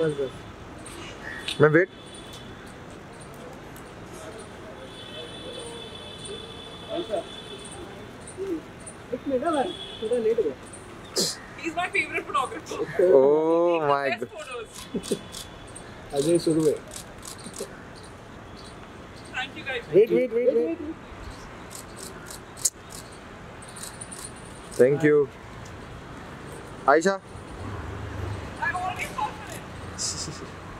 बस बस मैं वेट एक मिनट ना थोड़ा लेट हो गया He's my favorite photographer. Ajay शुरू है Thank you guys. Wait wait wait wait thank you Ayesha 谢谢